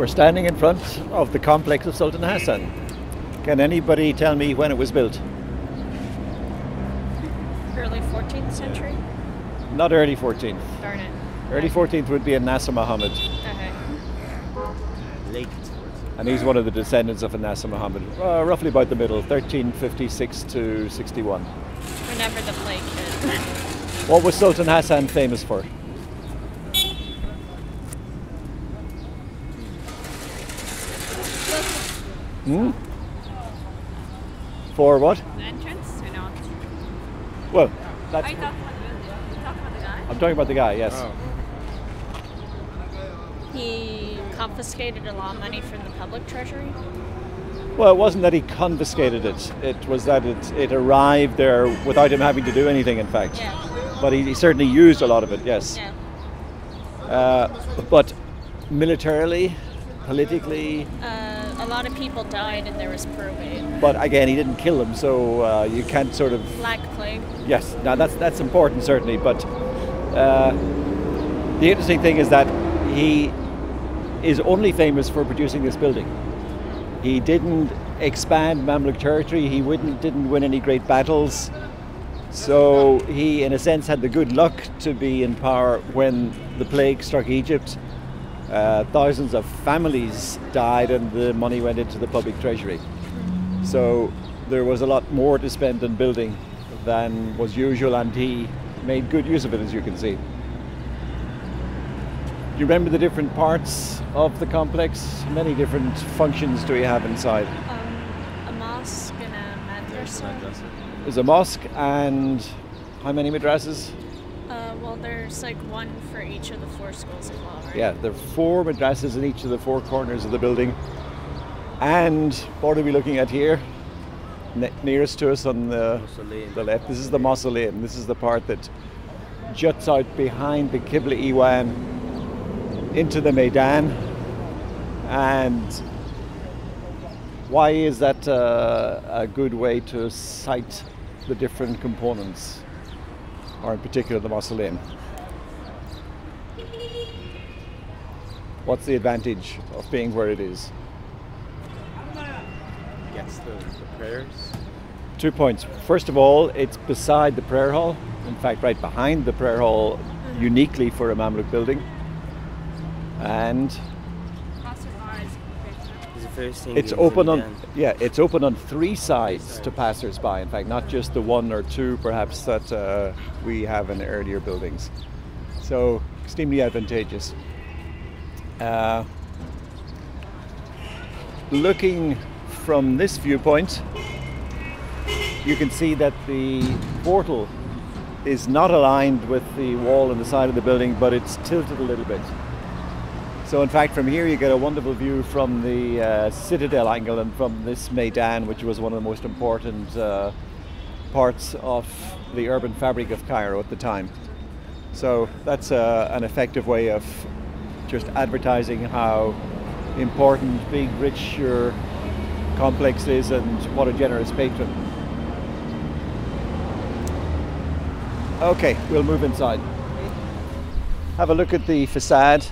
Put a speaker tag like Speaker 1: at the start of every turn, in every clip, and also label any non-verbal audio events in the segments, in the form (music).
Speaker 1: We're standing in front of the complex of Sultan Hassan. Can anybody tell me when it was built?
Speaker 2: Early 14th century?
Speaker 1: Not early 14th.
Speaker 2: Darn it.
Speaker 1: Early 14th would be a Nasser Muhammad,
Speaker 2: Okay.
Speaker 3: Late.
Speaker 1: and he's one of the descendants of a Nasser Muhammad, uh, roughly about the middle, 1356 to 61.
Speaker 2: Whenever the plague hit.
Speaker 1: What was Sultan Hassan famous for? Hmm? For what?
Speaker 2: The entrance or not?
Speaker 1: Well, that's,
Speaker 2: Are you talking about the talking about the guy?
Speaker 1: I'm talking about the guy, yes.
Speaker 3: Oh.
Speaker 2: He confiscated a lot of money from the public treasury.
Speaker 1: Well, it wasn't that he confiscated it, it was that it, it arrived there without him having to do anything, in fact.
Speaker 2: Yeah.
Speaker 1: But he, he certainly used a lot of it, yes.
Speaker 2: Yeah.
Speaker 1: Uh, but militarily, politically,
Speaker 2: Uh, a lot of people died and there was probate.
Speaker 1: but again, he didn't kill them, so uh, you can't sort of
Speaker 2: Black plague.
Speaker 1: Yes, now that's that's important certainly, but uh, the interesting thing is that he is only famous for producing this building. He didn't expand Mamluk territory. He wouldn't, didn't win any great battles. So he, in a sense, had the good luck to be in power when the plague struck Egypt. Uh, thousands of families died, and the money went into the public treasury. So there was a lot more to spend on building than was usual, and he made good use of it, as you can see. Do you remember the different parts of the complex? Many different functions do we have inside?
Speaker 2: Um, a mosque and a madrasa.
Speaker 1: There's a mosque and how many madrasas?
Speaker 2: Well, there's like one for each of the four schools of law, right?
Speaker 1: Yeah, there are four madrasas in each of the four corners of the building. And what are we looking at here? Ne- nearest to us on the,
Speaker 3: Mausoleum.
Speaker 1: the left, this is the mausoleum. This is the part that juts out behind the Qibla Iwan into the Maidan. And why is that uh, a good way to site the different components, or in particular the mausoleum? What's the advantage of being where it is?
Speaker 3: Gets the, the prayers.
Speaker 1: Two points. First of all, it's beside the prayer hall. In fact, right behind the prayer hall, uniquely for a Mamluk building. And
Speaker 3: first thing.
Speaker 1: it's open on yeah, it's open on three sides to passers-by. In fact, not just the one or two, perhaps that uh, we have in earlier buildings. So extremely advantageous. Uh, looking from this viewpoint, you can see that the portal is not aligned with the wall on the side of the building, but it's tilted a little bit. So, in fact, from here you get a wonderful view from the uh, citadel angle and from this Maidan, which was one of the most important uh, parts of the urban fabric of Cairo at the time. So, that's uh, an effective way of just advertising how important, big, rich your complex is and what a generous patron. Okay, we'll move inside. Have a look at the facade.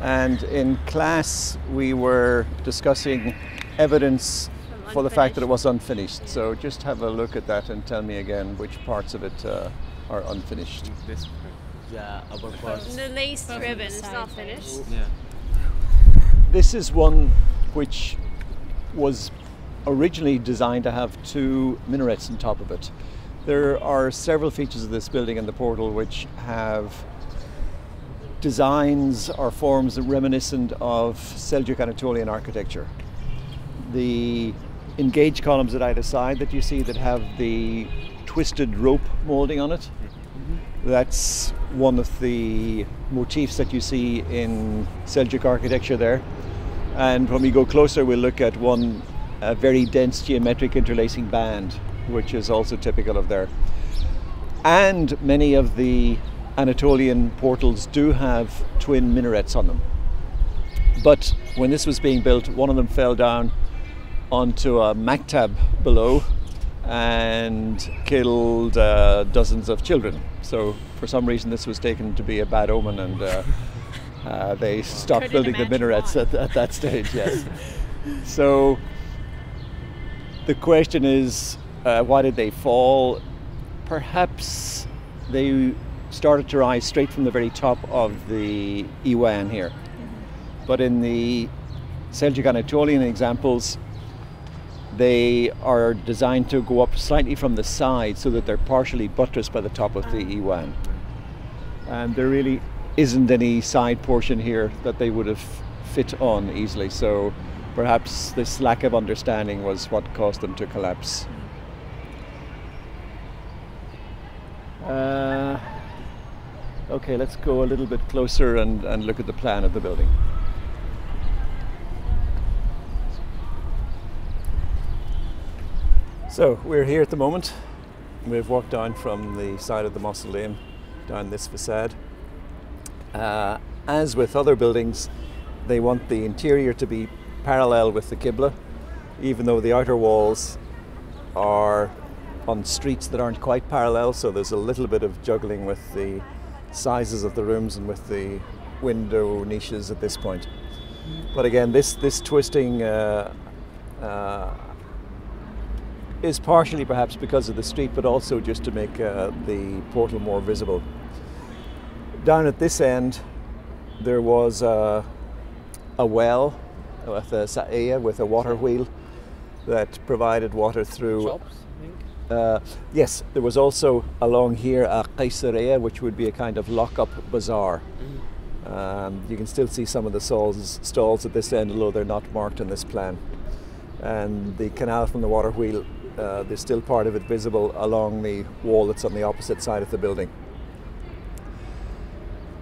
Speaker 1: And in class, we were discussing evidence for the fact that it was unfinished. So just have a look at that and tell me again which parts of it uh, are unfinished.
Speaker 3: This part. The upper part.
Speaker 4: The lace ribbon is not finished.
Speaker 3: Yeah.
Speaker 1: This is one which was originally designed to have two minarets on top of it. There are several features of this building and the portal which have designs or forms reminiscent of Seljuk Anatolian architecture. The engaged columns at either side that you see that have the twisted rope molding on it. Mm-hmm. That's one of the motifs that you see in Seljuk architecture there. And when we go closer, we'll look at one a very dense geometric interlacing band, which is also typical of there. And many of the Anatolian portals do have twin minarets on them. But when this was being built, one of them fell down onto a maktab below and killed uh, dozens of children. So, for some reason, this was taken to be a bad omen, and uh, Uh, they stopped
Speaker 2: Couldn't
Speaker 1: building the minarets at, at that stage, yes. so the question is uh, why did they fall? Perhaps they started to rise straight from the very top of the Iwan here. Mm-hmm. But in the Seljuk Anatolian examples, they are designed to go up slightly from the side so that they're partially buttressed by the top of the ah. Iwan. And there really isn't any side portion here that they would have fit on easily. So perhaps this lack of understanding was what caused them to collapse. Mm-hmm. Uh, okay, let's go a little bit closer and, and look at the plan of the building. So we're here at the moment. We've walked down from the side of the mausoleum down this facade. Uh, as with other buildings, they want the interior to be parallel with the Qibla, even though the outer walls are on streets that aren't quite parallel, so there's a little bit of juggling with the sizes of the rooms and with the window niches at this point. But again, this, this twisting uh, uh, is partially perhaps because of the street, but also just to make uh, the portal more visible. Down at this end, there was a, a well with a sa'ia with a water wheel that provided water through.
Speaker 3: Shops.
Speaker 1: Uh, yes, there was also along here a Qaisaria, which would be a kind of lock-up bazaar. Um, you can still see some of the stalls, stalls at this end, although they're not marked on this plan. And the canal from the water wheel, uh, there's still part of it visible along the wall that's on the opposite side of the building.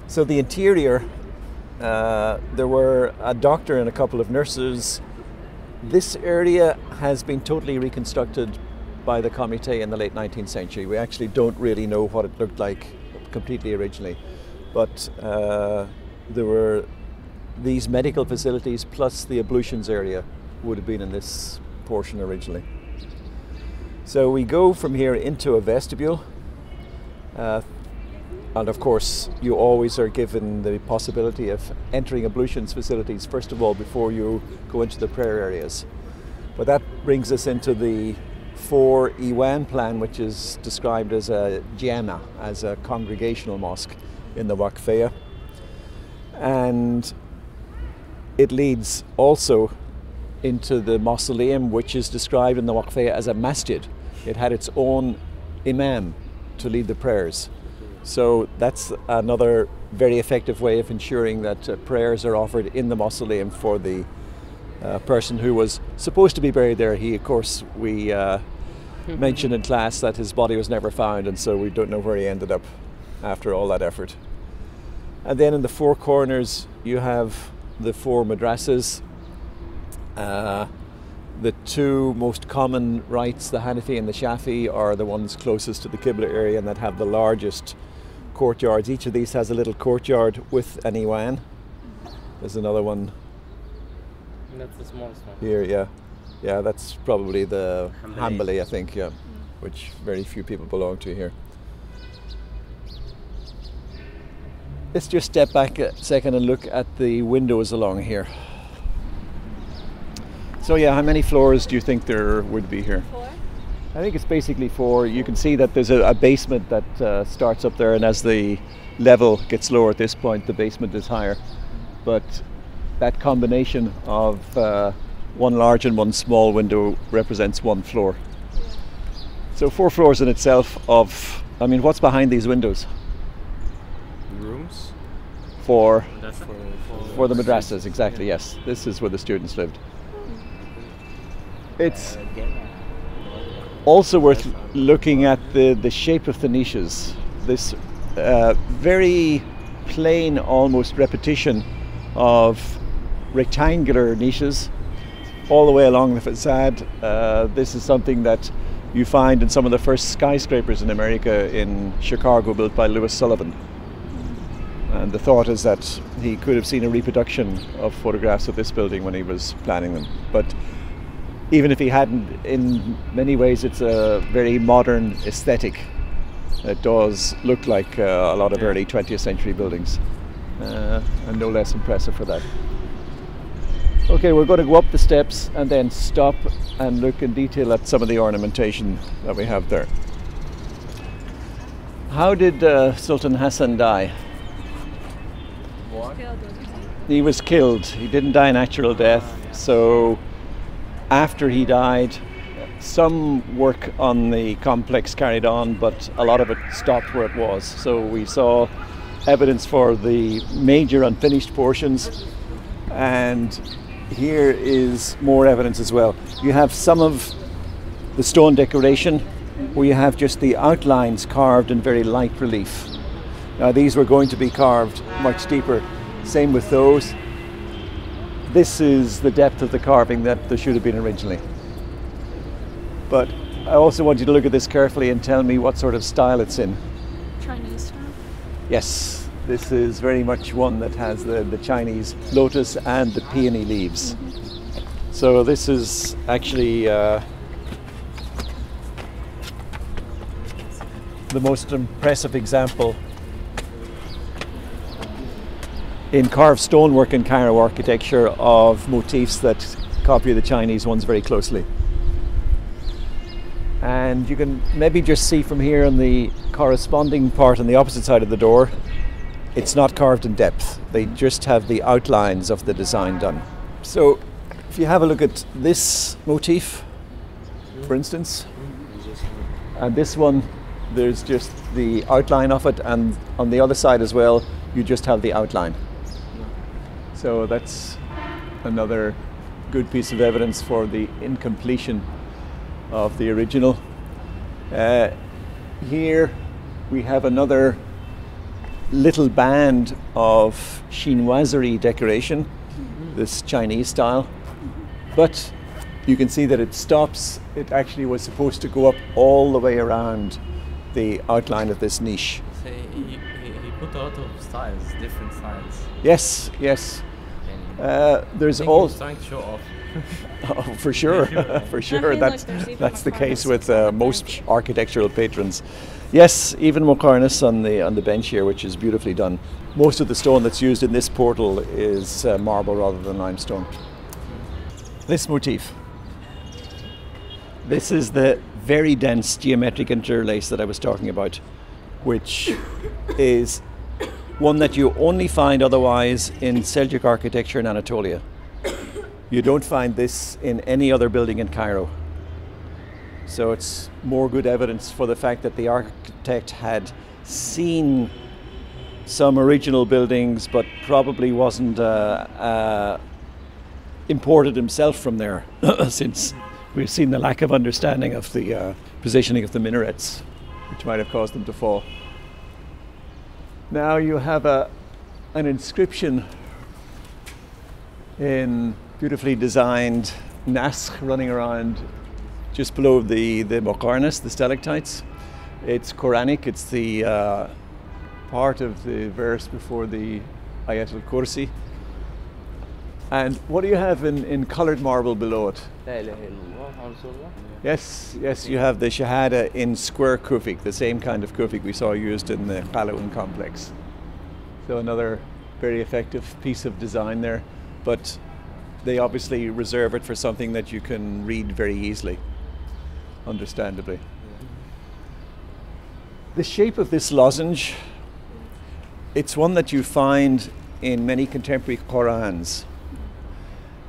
Speaker 1: So the interior, uh, there were a doctor and a couple of nurses. This area has been totally reconstructed by the Comité in the late 19th century. We actually don't really know what it looked like completely originally, but uh, there were these medical facilities plus the ablutions area would have been in this portion originally. So we go from here into a vestibule. Uh, and of course, you always are given the possibility of entering ablutions facilities first of all before you go into the prayer areas. But that brings us into the four Iwan plan, which is described as a jama, as a congregational mosque in the Waqfiyah. And it leads also into the mausoleum, which is described in the Waqfiyah as a masjid. It had its own imam to lead the prayers. So that's another very effective way of ensuring that uh, prayers are offered in the mausoleum for the uh, person who was supposed to be buried there. He, of course, we uh, mentioned in class that his body was never found, and so we don't know where he ended up after all that effort. And then in the four corners, you have the four madrasas. Uh, the two most common rites, the Hanafi and the Shafi, are the ones closest to the Qibla area and that have the largest courtyards. Each of these has a little courtyard with an Iwan. There's another one
Speaker 3: That's the smallest one.
Speaker 1: here, yeah. Yeah, that's probably the
Speaker 3: Hanbali.
Speaker 1: Hanbali, I think, yeah, which very few people belong to here. Let's just step back a second and look at the windows along here. So, yeah, how many floors do you think there would be here?
Speaker 4: Four?
Speaker 1: I think it's basically four. You can see that there's a, a basement that uh, starts up there, and as the level gets lower at this point, the basement is higher. But that combination of uh, one large and one small window represents one floor. So four floors in itself. Of, I mean, what's behind these windows
Speaker 3: Rooms?
Speaker 1: for
Speaker 3: That's for, for,
Speaker 1: for the madrasas? Exactly. Yes, this is where the students lived. It's also worth looking at the, the shape of the niches. This uh, very plain, almost repetition of rectangular niches all the way along the facade. Uh, this is something that you find in some of the first skyscrapers in America in Chicago built by Louis Sullivan. And the thought is that he could have seen a reproduction of photographs of this building when he was planning them. But even if he hadn't, in many ways, it's a very modern aesthetic. It does look like uh, a lot of early 20th century buildings. uh, and no less impressive for that. Okay, we're going to go up the steps and then stop and look in detail at some of the ornamentation that we have there. How did uh, Sultan Hassan die?
Speaker 3: What?
Speaker 1: He was killed. He didn't die a natural death. So, after he died, some work on the complex carried on, but a lot of it stopped where it was. So, we saw evidence for the major unfinished portions, and here is more evidence as well. You have some of the stone decoration where you have just the outlines carved in very light relief. Now, these were going to be carved much deeper. Same with those. This is the depth of the carving that there should have been originally. But I also want you to look at this carefully and tell me what sort of style it's in.
Speaker 2: Chinese style.
Speaker 1: Yes, this is very much one that has the, the Chinese lotus and the peony leaves. So this is actually uh, the most impressive example in carved stonework in Cairo architecture of motifs that copy the Chinese ones very closely. And you can maybe just see from here on the corresponding part on the opposite side of the door, it's not carved in depth. They just have the outlines of the design done. So if you have a look at this motif, for instance, and this one, there's just the outline of it, and on the other side as well, you just have the outline. So that's another good piece of evidence for the incompletion of the original. Uh, here we have another little band of chinoiserie decoration, this Chinese style. But you can see that it stops. It actually was supposed to go up all the way around the outline of this niche.
Speaker 3: So he, he, he put a lot of styles, different styles.
Speaker 1: Yes, yes. Uh, there's all
Speaker 3: trying to show off. (laughs)
Speaker 1: Oh, for sure, (laughs) for sure. That's that's the case with uh, most architectural patrons. Yes, even more cornice on the on the bench here, which is beautifully done. Most of the stone that's used in this portal is uh, marble rather than limestone. This motif. This is the very dense geometric interlace that I was talking about, which is one that you only find otherwise in Seljuk architecture in Anatolia. You don't find this in any other building in Cairo. So it's more good evidence for the fact that the architect had seen some original buildings, but probably wasn't uh, uh, imported himself from there, (coughs) since we've seen the lack of understanding of the uh, positioning of the minarets, which might have caused them to fall. Now you have a, an inscription in beautifully designed naskh running around just below the, the muqarnas, the stalactites. It's Quranic, it's the uh, part of the verse before the Ayatul Kursi. And what do you have in, in coloured marble below it? Yes, yes, you have the Shahada in square Kufic, the same kind of Kufic we saw used in the Qalawun complex. So another very effective piece of design there, but they obviously reserve it for something that you can read very easily understandably. The shape of this lozenge, it's one that you find in many contemporary Qurans.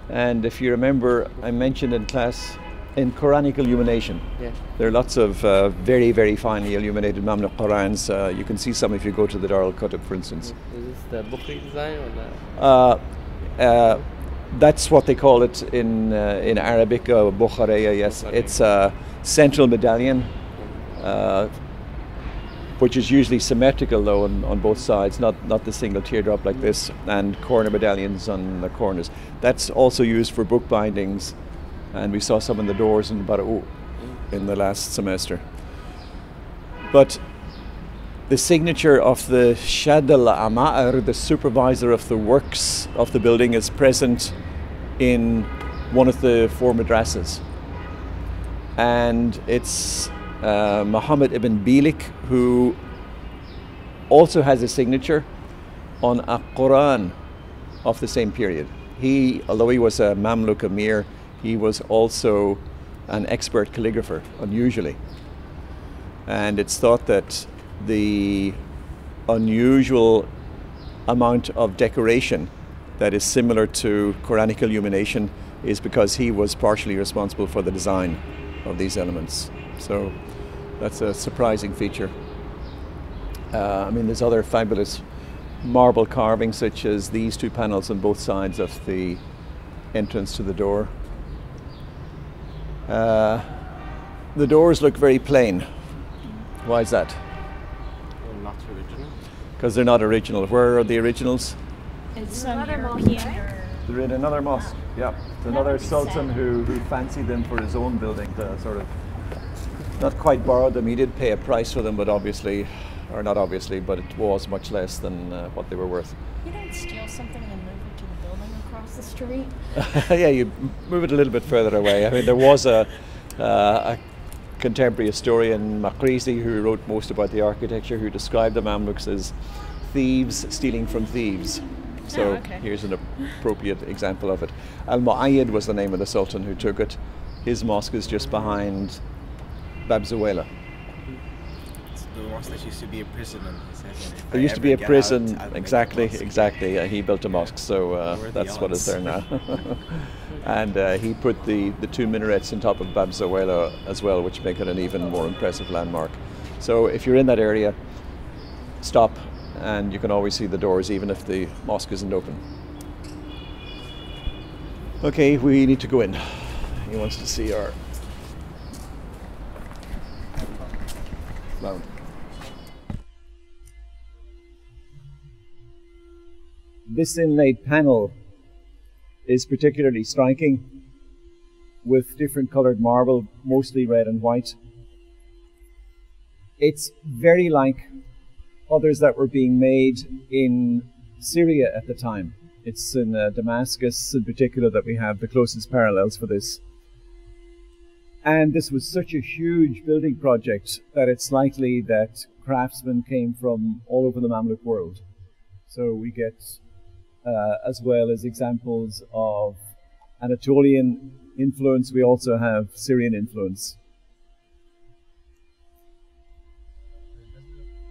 Speaker 1: And if you remember, I mentioned in class in Quranic illumination.
Speaker 3: Yeah.
Speaker 1: There are lots of uh, very, very finely illuminated Mamluk Qurans. Uh, you can see some if you go to the Dar al Kutub, for instance.
Speaker 3: Is this the Bukhari design or the?
Speaker 1: Uh, uh, that's what they call it in uh, in Arabic, uh, Bukhareya, yes. It's a central medallion, uh, which is usually symmetrical though on, on both sides, not, not the single teardrop like this, and corner medallions on the corners. That's also used for book bindings, and we saw some in the doors in Bara'u in the last semester. But the signature of the Shad al Ama'ar, the supervisor of the works of the building, is present in one of the four madrasas. And it's uh, Muhammad ibn Bilik who also has a signature, on a Quran of the same period. He, although he was a Mamluk Emir, he was also an expert calligrapher, unusually. And it's thought that the unusual amount of decoration that is similar to Quranic illumination is because he was partially responsible for the design of these elements. So that's a surprising feature. Uh, I mean, there's other fabulous marble carvings, such as these two panels on both sides of the entrance to the door. Uh, the doors look very plain. Why is that?
Speaker 3: Well, not original.
Speaker 1: Because they're not original. Where are the originals?
Speaker 2: It's
Speaker 4: another
Speaker 2: mosque.
Speaker 4: European
Speaker 2: European.
Speaker 1: They're in another mosque. Yeah, it's another sultan who, who fancied them for his own building to sort of not quite borrowed them. He did pay a price for them, but obviously, or not obviously, but it was much less than uh, what they were worth.
Speaker 2: You don't steal something and then move it to the building across the street. (laughs)
Speaker 1: yeah, you move it a little bit further away. I mean, there was a, uh, a contemporary historian, Makrizi, who wrote most about the architecture, who described the Mamluks as thieves stealing from thieves. So
Speaker 2: Oh, okay.
Speaker 1: here's an appropriate example of it. Al Mu'ayyid was the name of the sultan who took it. His mosque is just behind Bab Zuwayla.
Speaker 5: It's the mosque that used to be a prison. And he says, if
Speaker 1: There used to be a prison,
Speaker 5: out, I'll make a
Speaker 1: exactly, exactly. Uh, he built a mosque, so uh,
Speaker 5: What were the
Speaker 1: that's what is there now. (laughs) (laughs) and uh, he put the, the two minarets on top of Bab Zuwayla as well, which make it an even more impressive landmark. So if you're in that area, stop, and you can always see the doors, even if the mosque isn't open. Okay, we need to go in. He wants to see our. This inlaid panel is particularly striking with different colored marble, mostly red and white. It's very like others that were being made in Syria at the time. It's in uh, Damascus, in particular, that we have the closest parallels for this. And this was such a huge building project that it's likely that craftsmen came from all over the Mamluk world. So we get, uh, as well as examples of Anatolian influence, we also have Syrian influence.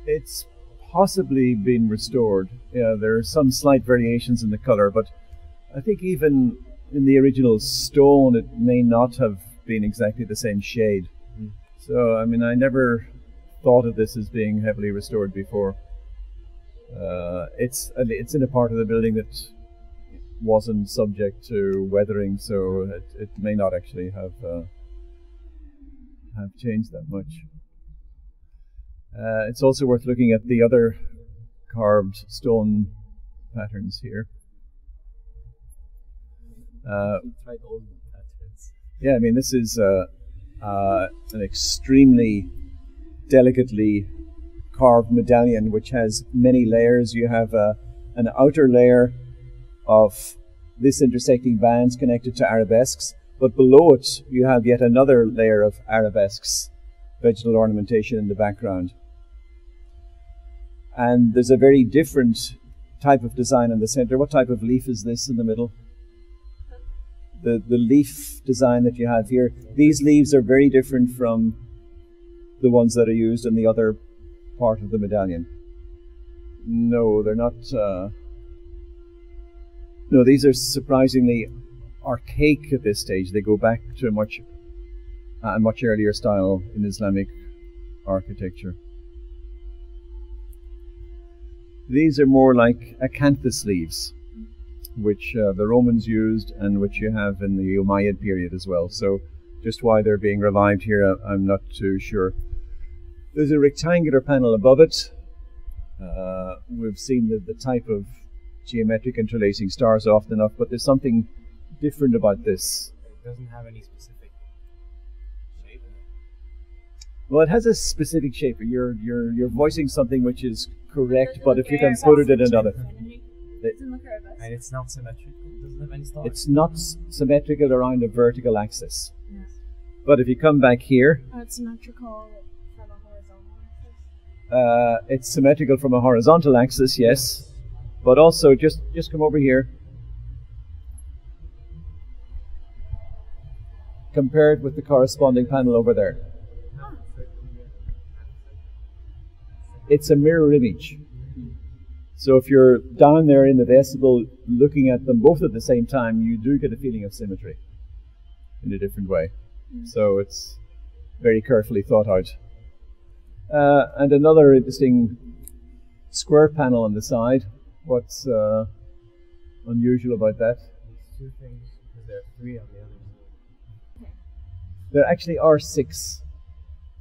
Speaker 1: It's possibly been restored. Yeah, there are some slight variations in the color, but I think even in the original stone, it may not have been exactly the same shade. So, I mean, I never thought of this as being heavily restored before. Uh, it's it's in a part of the building that wasn't subject to weathering, so it, it may not actually have uh, have changed that much. Uh, it's also worth looking at the other carved stone patterns here. Uh,
Speaker 3: We tried all the patterns.
Speaker 1: yeah, I mean, this is uh, uh, an extremely delicately carved medallion which has many layers. You have uh, an outer layer of this intersecting bands connected to arabesques, but below it you have yet another layer of arabesques, vegetal ornamentation in the background. And there's a very different type of design in the center. What type of leaf is this in the middle? the, the leaf design that you have here, these leaves are very different from the ones that are used in the other part of the medallion. No, they're not. Uh, no, these are surprisingly archaic at this stage. They go back to a much, a much earlier style in Islamic architecture. These are more like acanthus leaves which uh, the Romans used and which you have in the Umayyad period as well. So, just why they're being revived here, I- I'm not too sure. There's a rectangular panel above it. Uh, we've seen the, the type of geometric interlacing stars often enough, but there's something different about this.
Speaker 5: It doesn't have any specific shape.
Speaker 1: Well, it has a specific shape. You're you're you're voicing something which is correct, but if you can put it in another,
Speaker 2: infinity?
Speaker 1: It-
Speaker 2: Doesn't look Arabesque.
Speaker 3: And it's not symmetrical. It doesn't have any stars.
Speaker 1: it's not symmetrical around a vertical axis.
Speaker 2: Yes.
Speaker 1: But if you come back here,
Speaker 2: Oh, it's symmetrical
Speaker 1: Uh, it's symmetrical from a horizontal axis, yes, But also, just just come over here. Compare it with the corresponding panel over there. It's a mirror image. So if you're down there in the vestibule looking at them both at the same time, you do get a feeling of symmetry in a different way. So it's very carefully thought out. Uh, and another interesting square panel on the side. What's uh, unusual about that?
Speaker 5: Two things, because there are three on the other side.
Speaker 1: There actually are six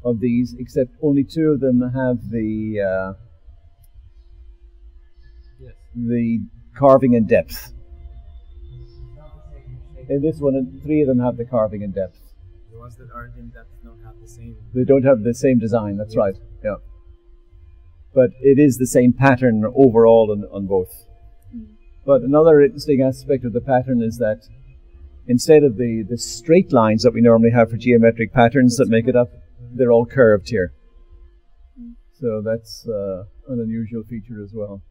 Speaker 1: of these, except only two of them have the uh,
Speaker 5: Yes.
Speaker 1: the carving in depth. In this one, three of them have the carving in depth.
Speaker 5: The ones that aren't in depth don't the same.
Speaker 1: They don't have the same design. That's right. Yeah. But it is the same pattern overall on, on both. But another interesting aspect of the pattern is that instead of the, the straight lines that we normally have for geometric patterns that make it up, they're all curved here. So that's uh, an unusual feature as well.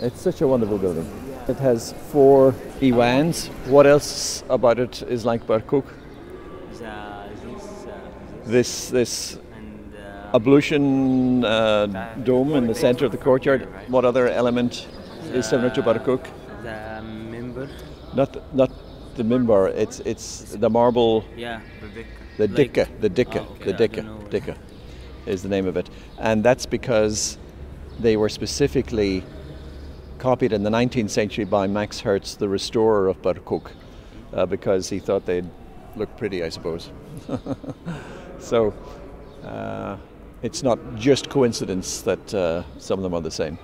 Speaker 1: It's such a wonderful building. It has four Iwans. What else about it is like Barkuk?
Speaker 6: This, uh,
Speaker 1: This this
Speaker 6: and uh,
Speaker 1: ablution uh, dome in the center of the courtyard. What other element is similar to Barkuk?
Speaker 6: the mimbar.
Speaker 1: Not not the mimbar. It's it's the marble.
Speaker 6: Yeah, the dick.
Speaker 1: The dikka, the dikka,
Speaker 6: Oh, okay,
Speaker 1: the
Speaker 6: I
Speaker 1: dikka, dikka is the name of it, and that's because they were specifically copied in the 19th century by Max Herz, the restorer of Barkuk, uh, because he thought they'd look pretty, I suppose. (laughs) so uh, it's not just coincidence that uh, some of them are the same.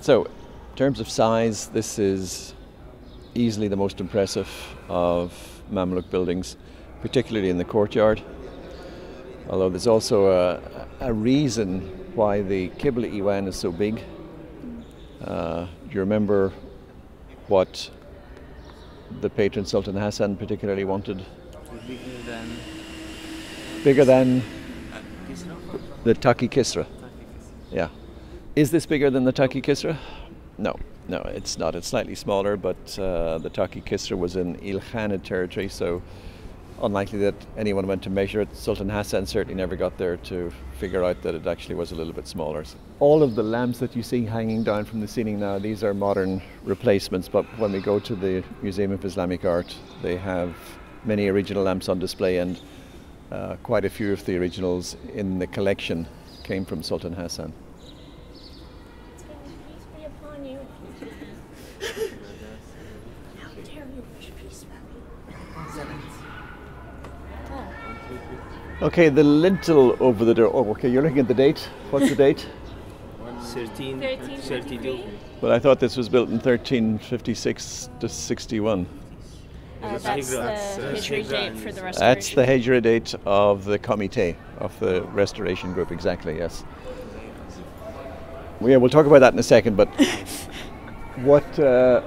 Speaker 1: So, in terms of size, this is easily the most impressive of Mamluk buildings, particularly in the courtyard. Although there's also a, a reason why the Qibla Iwan is so big. Uh, do you remember what the patron Sultan Hassan particularly wanted?
Speaker 6: Bigger than
Speaker 1: Bigger than the Taki Kisra. Yeah. Is this bigger than the Taki Kisra? No, no, it's not. It's slightly smaller, but uh, the Taki Kisra was in Ilkhanid territory, so unlikely that anyone went to measure it. Sultan Hassan certainly never got there to figure out that it actually was a little bit smaller. All of the lamps that you see hanging down from the ceiling now, these are modern replacements, but when we go to the Museum of Islamic Art, they have many original lamps on display and uh, quite a few of the originals in the collection came from Sultan Hassan.
Speaker 2: Peace be upon you. How dare you wish peace upon me?
Speaker 1: Okay, the lintel over the door. Oh, okay, you're looking at the date. What's the date? (laughs)
Speaker 6: 13,
Speaker 4: 1353.
Speaker 1: Well, I thought this was built in 1356 to 61.
Speaker 2: Uh, that's the
Speaker 6: Hijra.
Speaker 2: Date for the
Speaker 6: it's-
Speaker 2: restoration.
Speaker 1: That's the Hejra date of the comité, of the restoration group, exactly, yes. Well, yeah, we'll talk about that in a second, but (laughs) what, uh,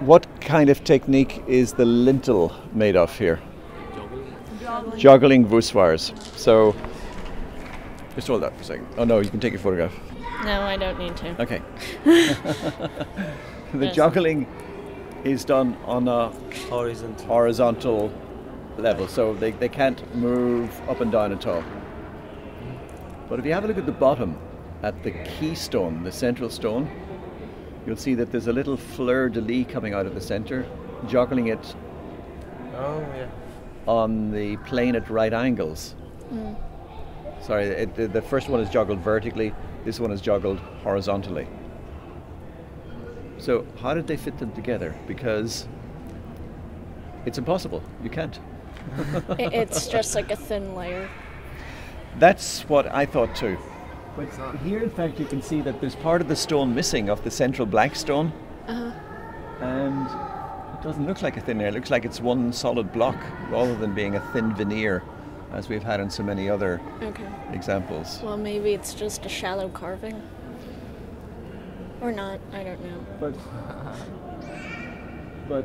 Speaker 1: what kind of technique is the lintel made of here? Joggling voussoirs. So, just hold that for a second. Oh no, you can take your photograph.
Speaker 2: No, I don't need to.
Speaker 1: Okay. (laughs) the
Speaker 2: Yes.
Speaker 1: joggling is done on a
Speaker 6: horizontal.
Speaker 1: horizontal level, so they, they can't move up and down at all. But if you have a look at the bottom, at the keystone, the central stone, you'll see that there's a little fleur de lis coming out of the center, joggling it
Speaker 5: Oh, yeah.
Speaker 1: On the plane at right angles. Mm. Sorry, it, the, the first one is joggled vertically, this one is joggled horizontally. So, how did they fit them together? Because it's impossible. You can't.
Speaker 2: It's (laughs) just like a thin layer.
Speaker 1: That's what I thought too. But here, in fact, you can see that there's part of the stone missing of the central black stone. Uh-huh. And it doesn't look like a thin layer, it looks like it's one solid block rather than being a thin veneer, as we've had in so many other
Speaker 2: Okay.
Speaker 1: examples.
Speaker 2: Well, maybe it's just a shallow carving. Or not, I don't know.
Speaker 1: But, but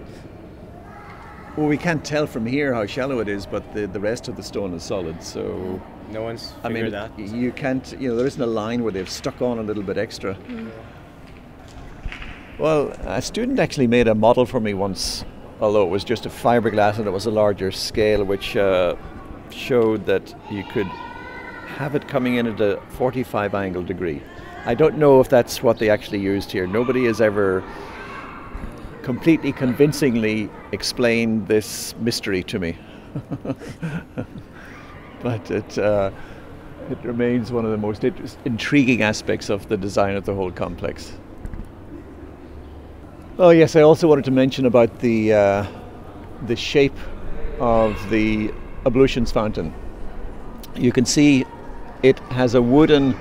Speaker 1: Well, we can't tell from here how shallow it is, but the, the rest of the stone is solid. So,
Speaker 5: No one's
Speaker 1: I mean,
Speaker 5: that.
Speaker 1: you can't, you know, there isn't a line where they've stuck on a little bit extra. Mm. Well, a student actually made a model for me once, although it was just a fiberglass and it was a larger scale, which uh, showed that you could have it coming in at a 45 angle degree. I don't know if that's what they actually used here. Nobody has ever completely convincingly explained this mystery to me. (laughs) but it, uh, it remains one of the most int- intriguing aspects of the design of the whole complex. Oh yes, I also wanted to mention about the uh, the shape of the ablutions fountain. You can see it has a wooden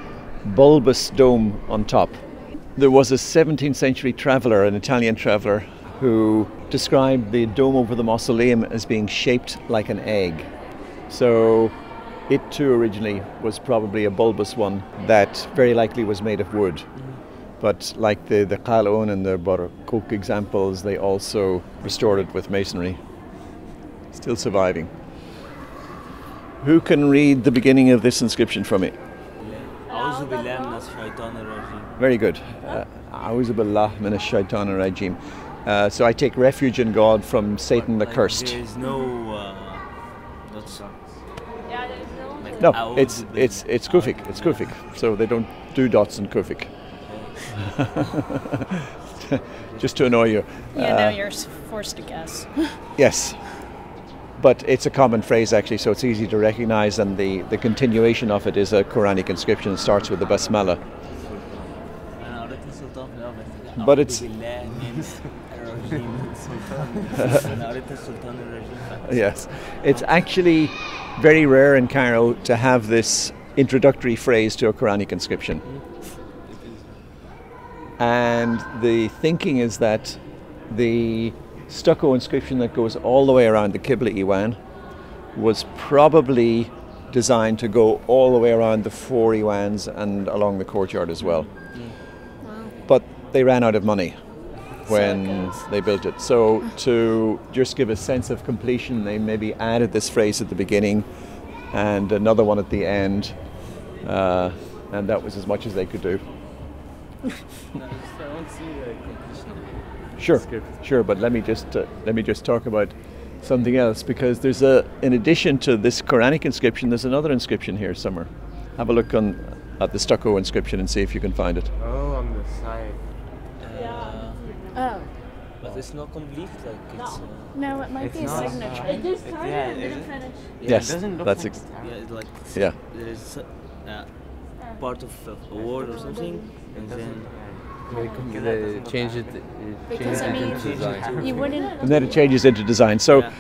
Speaker 1: bulbous dome on top. There was a 17th century traveller, an Italian traveller, who described the dome over the mausoleum as being shaped like an egg. So it too originally was probably a bulbous one that very likely was made of wood. But like the, the Qal'un and the Barkuk examples, they also restored it with masonry. Still surviving. Who can read the beginning of this inscription for me? Very good. Uh, uh so I take refuge in God from Satan the cursed.
Speaker 6: There is no, uh,
Speaker 4: no.
Speaker 1: It's it's it's Kufic. It's Kufic. So they don't do dots in Kufic. (laughs) Just to annoy you.
Speaker 2: Yeah, now
Speaker 1: uh,
Speaker 2: you're forced to guess. (laughs)
Speaker 1: yes. But it's a common phrase actually, so it's easy to recognize, and the, the continuation of it is a Quranic inscription that starts with the basmala. But it's. (laughs) yes, it's actually very rare in Cairo to have this introductory phrase to a Quranic inscription. Mm. And the thinking is that the stucco inscription that goes all the way around the Qibla Iwan was probably designed to go all the way around the four Iwans and along the courtyard as well. But they ran out of money when they built it. So to just give a sense of completion, they maybe added this phrase at the beginning and another one at the end, uh, and that was as much as they could do.
Speaker 3: No, I don't see the completion
Speaker 1: Sure,
Speaker 3: script.
Speaker 1: sure. But let me just uh, let me just talk about something else because there's a in addition to this Quranic inscription, there's another inscription here somewhere. Have a look on at the stucco inscription and see if you can find it.
Speaker 5: Oh, on the side.
Speaker 6: Uh,
Speaker 2: Oh.
Speaker 6: but it's not complete. Like it's. Uh,
Speaker 2: No, it might
Speaker 5: It's
Speaker 2: be a signature.
Speaker 4: It just
Speaker 6: Yeah,
Speaker 4: started,
Speaker 6: it
Speaker 4: didn't finish.
Speaker 6: yeah,
Speaker 1: yes,
Speaker 5: it doesn't look
Speaker 1: that's
Speaker 5: like
Speaker 1: ex-
Speaker 6: Yeah, it's like
Speaker 1: yeah.
Speaker 6: there is uh, part of a word or something, and then
Speaker 3: They, com- change it, it
Speaker 2: Because,
Speaker 3: change
Speaker 2: I
Speaker 3: it
Speaker 2: mean,
Speaker 3: into design.
Speaker 2: You wouldn't.
Speaker 1: And then it changes into design. So
Speaker 6: Yeah.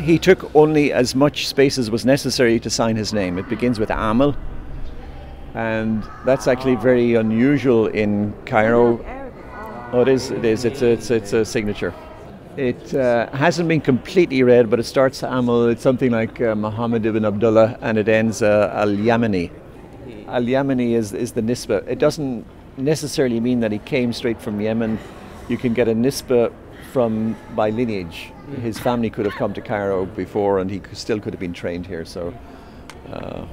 Speaker 1: he took only as much space as was necessary to sign his name. It begins with Amal, and that's actually very unusual in Cairo. Oh, it is. It is. It's a, it's, it's a signature. It uh, hasn't been completely read, but it starts Amal. It's something like uh, Muhammad ibn Abdullah, and it ends uh, Al Yamani. Al Yamani is, is the nisba. It doesn't necessarily mean that he came straight from Yemen. You can get a nisba from by lineage. His family could have come to Cairo before, and he still could have been trained here. So, uh,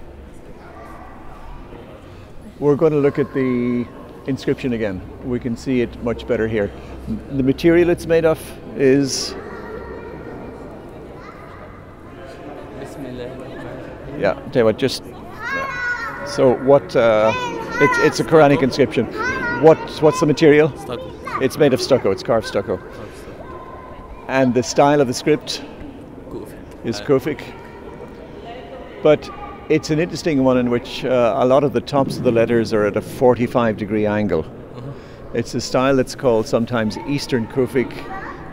Speaker 1: we're going to look at the inscription again. We can see it much better here. The material it's made of is yeah. Tell you what, just yeah. so what? Uh, it's it's a Quranic inscription. What what's the material?
Speaker 3: Stucco.
Speaker 1: It's made of stucco. It's carved stucco. And the style of the script is Kufic. But it's an interesting one in which uh, a lot of the tops of the letters are at a 45 degree angle. It's a style that's called sometimes Eastern Kufic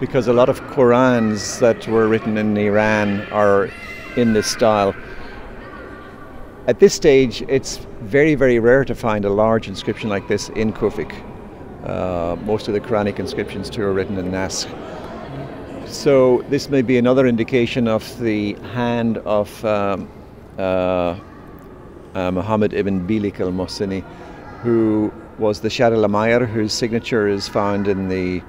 Speaker 1: because a lot of Qurans that were written in Iran are in this style. At this stage, it's very, very rare to find a large inscription like this in Kufic. Uh, most of the Quranic inscriptions too are written in Naskh. So this may be another indication of the hand of um, uh, uh, Muhammad ibn Bilik al-Mohsini, who was the Shah al whose signature is found in the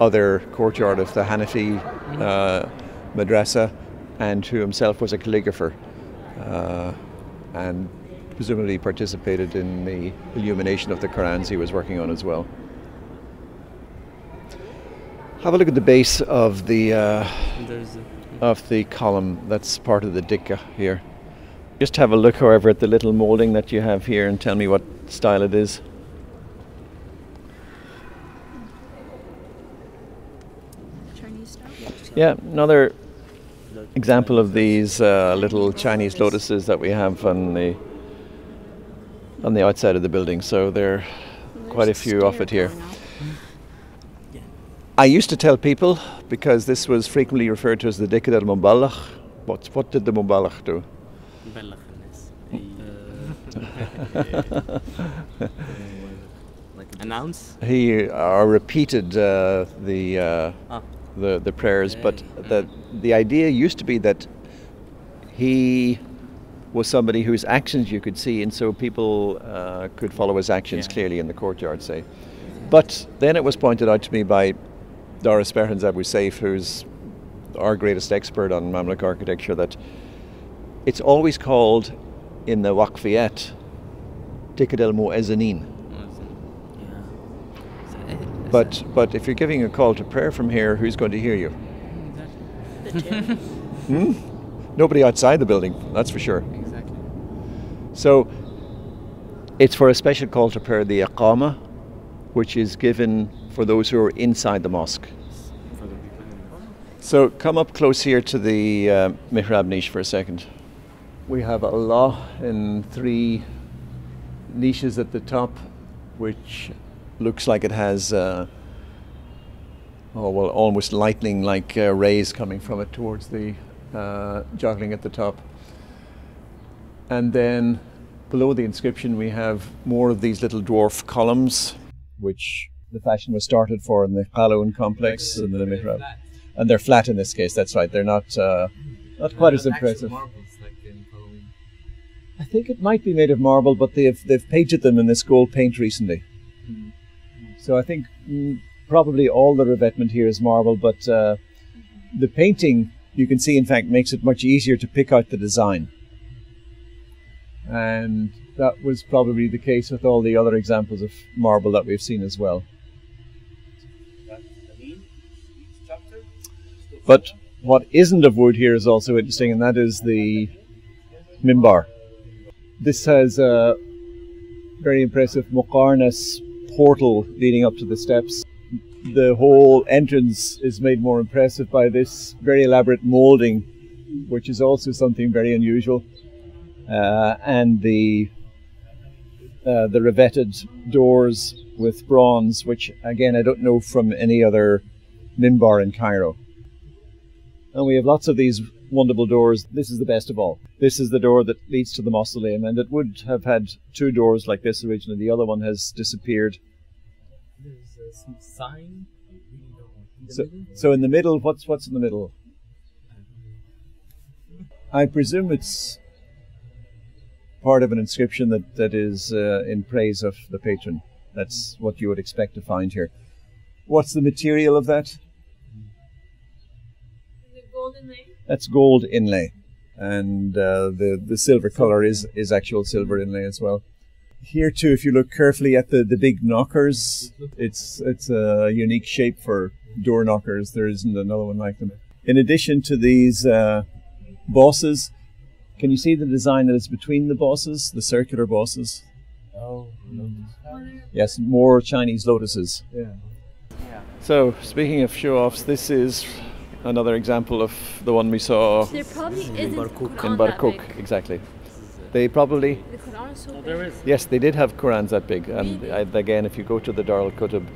Speaker 1: other courtyard of the Hanafi uh, madrasa and who himself was a calligrapher uh, and presumably participated in the illumination of the Qurans he was working on as well. Have a look at the base of the uh, of the column that's part of the dikka here. Just have a look, however, at the little moulding that you have here and tell me what style it is.
Speaker 2: Chinese style.
Speaker 1: Yeah, another example of these uh, little Chinese lotuses that we have on the on the outside of the building. So there are quite a few offered here. I used to tell people because this was frequently referred to as the Dikkat al Muballigh. What what did the Muballigh do?
Speaker 3: Announce?
Speaker 1: He uh, repeated uh, the. Uh,
Speaker 3: ah
Speaker 1: the the prayers, but the the idea used to be that he was somebody whose actions you could see, and so people uh, could follow his actions
Speaker 3: Yeah.
Speaker 1: clearly in the courtyard, say. But then it was pointed out to me by Doris Behrens-Abouseif, who's our greatest expert on Mamluk architecture, that it's always called in the Waqfiyat Dikkat al Mu'azzanin. But but if you're giving a call to prayer from here, who's going to hear you?
Speaker 2: The. (laughs)
Speaker 1: Hmm? Nobody outside the building, that's for sure.
Speaker 3: Exactly.
Speaker 1: So it's for a special call to prayer, the Iqama, which is given for those who are inside the mosque.
Speaker 3: For the people in
Speaker 1: So come up close here to the uh, mihrab niche for a second. We have Allah in three niches at the top, which looks like it has, uh, oh well, almost lightning-like uh, rays coming from it towards the uh, joggling at the top. And then below the inscription, we have more of these little dwarf columns, which the fashion was started for in the Qalawun complex and the mihrab and they're flat in this case. That's right. They're not uh, not quite as impressive. I think it might be made of marble, but they've they've painted them in this gold paint recently. So I think mm, probably all the revetment here is marble, but uh, the painting you can see, in fact, makes it much easier to pick out the design. And that was probably the case with all the other examples of marble that we've seen as well. But what isn't of wood here is also interesting, and that is the mimbar. This has a very impressive Muqarnas portal leading up to the steps. The whole entrance is made more impressive by this very elaborate moulding, which is also something very unusual. Uh, and the uh, the revetted doors with bronze, which again I don't know from any other mimbar in Cairo. And we have lots of these wonderful doors. This is the best of all. This is the door that leads to the mausoleum, and it would have had two doors like this originally. The other one has disappeared.
Speaker 3: There's a some sign. I really don't know. In
Speaker 1: So,
Speaker 3: middle?
Speaker 1: so in the middle, what's what's in the middle? I presume it's part of an inscription that that is uh, in praise of the patron. That's what you would expect to find here. What's the material of that?
Speaker 4: Is it golden lane?
Speaker 1: That's gold inlay, and uh, the the silver color is is actual silver inlay as well. Here too, if you look carefully at the, the big knockers, it's it's a unique shape for door knockers. There isn't another one like them. In addition to these uh, bosses, can you see the design that is between the bosses, the circular bosses?
Speaker 3: Oh, no.
Speaker 1: Yes, more Chinese lotuses. Yeah. Yeah. So, speaking of show offs, this is another example of the one we saw
Speaker 4: There probably isn't
Speaker 6: Barkuk.
Speaker 1: In
Speaker 4: that
Speaker 1: Barkuk. Exactly. They probably
Speaker 4: The Quran is so big.
Speaker 3: There is.
Speaker 1: Yes, they did have Qurans that big, and
Speaker 4: Really?
Speaker 1: I, again, if you go to the Dar al Kutub,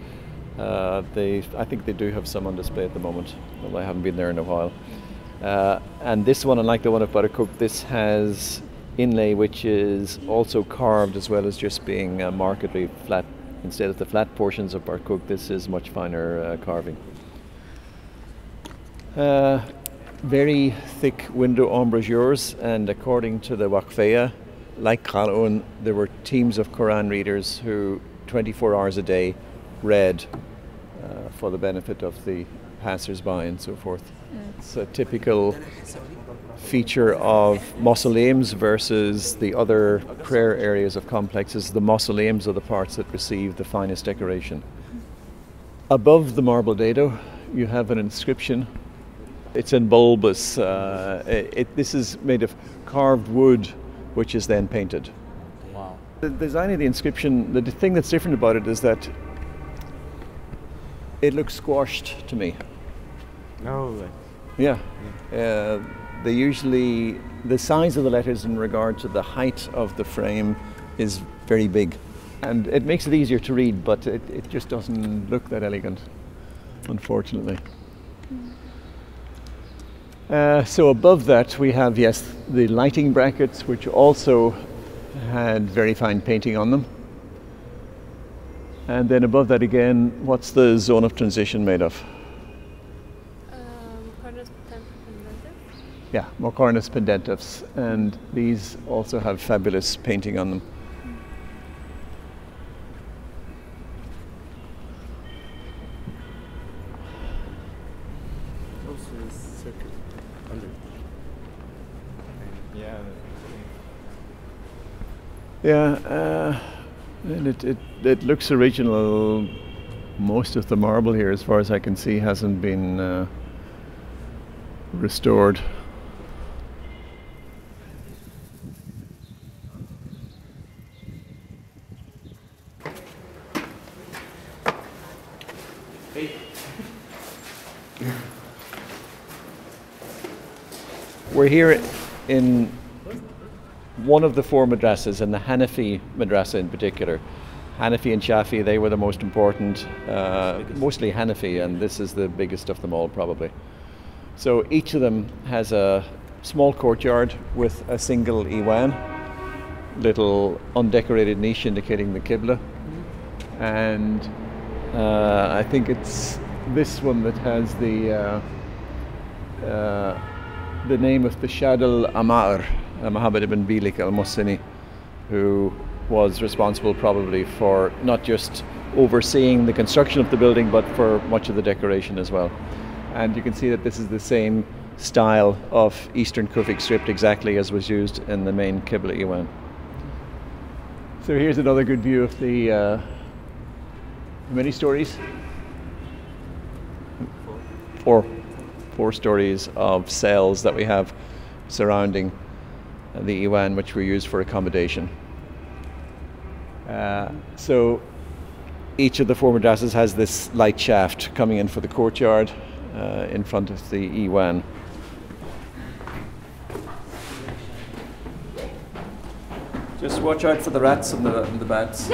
Speaker 1: uh, they I think they do have some on display at the moment. Although I haven't been there in a while. Uh, and this one, unlike the one of Barkuk, this has inlay which is also carved as well as just being uh, markedly flat. Instead of the flat portions of Barkuk, this is much finer uh, carving. Uh, very thick window embrasures, and according to the Waqfeya, like Qalawun, there were teams of Quran readers who 24 hours a day read uh, for the benefit of the passers-by and so forth. It's a typical feature of mausoleums versus the other prayer areas of complexes. The mausoleums are the parts that receive the finest decoration. Above the marble dado, you have an inscription. It's in bulbous. Uh, it, it- this is made of carved wood, which is then painted.
Speaker 3: Wow.
Speaker 1: The design of the inscription, the thing that's different about it is that it looks squashed to me.
Speaker 5: No way.
Speaker 1: Yeah. Uh, they usually, the size of the letters in regard to the height of the frame is very big. And it makes it easier to read, but it, it just doesn't look that elegant, unfortunately. Uh, so above that we have, yes, the lighting brackets, which also had very fine painting on them. And then above that again, what's the zone of transition made of?
Speaker 4: Um, Corners Temple Convento.
Speaker 1: Yeah, muqarnas pendentives, and these also have fabulous painting on them.
Speaker 5: Also is circuit under. Yeah.
Speaker 1: Yeah, uh, and it, it, it looks original. Most of the marble here, as far as I can see, hasn't been uh, restored. We're here in one of the four madrasas, and the Hanafi madrasa in particular. Hanafi and Shafi, they were the most important, uh, mostly Hanafi, and this is the biggest of them all, probably. So each of them has a small courtyard with a single iwan, little undecorated niche indicating the Qibla. And uh, I think it's this one that has the uh, uh, the name of the Shadal Amar, uh, Muhammad ibn Bilik al Muhsini, who was responsible probably for not just overseeing the construction of the building but for much of the decoration as well. And you can see that this is the same style of Eastern Kufic script exactly as was used in the main Qibla Iwan. So here's another good view of the uh, many stories. Four, four stories of cells that we have surrounding the Iwan, which we use for accommodation. Uh, so each of the four madrasas has this light shaft coming in for the courtyard uh, in front of the Iwan. Just watch out for the rats and the, and the bats.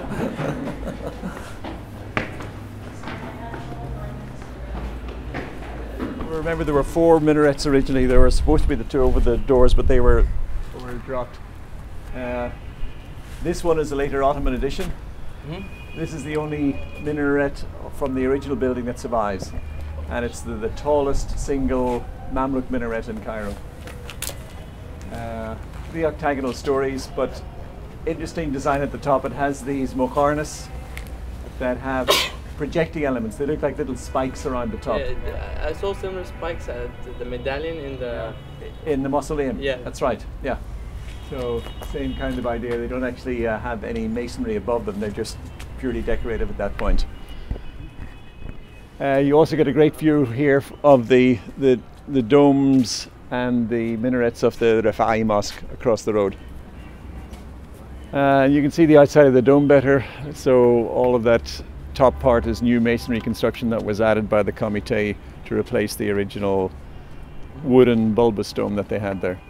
Speaker 1: (laughs) Remember, there were four minarets originally. There were supposed to be the two over the doors, but they were, were dropped. Uh, this one is a later Ottoman addition. This is the only minaret from the original building that survives, and it's the, the tallest single Mamluk minaret in Cairo. Uh, the octagonal stories, but interesting design at the top. It has these muqarnas that have projecting elements. They look like little spikes around the top.
Speaker 7: Yeah, I saw similar spikes at the medallion in the.
Speaker 1: in the mausoleum.
Speaker 7: Yeah.
Speaker 1: that's right. Yeah. So same kind of idea. They don't actually uh, have any masonry above them. They're just purely decorative at that point. Uh, you also get a great view here of the the, the domes and the minarets of the Rifa'i Mosque across the road. Uh, you can see the outside of the dome better. So all of that top part is new masonry construction that was added by the Comité to replace the original wooden bulbous dome that they had there.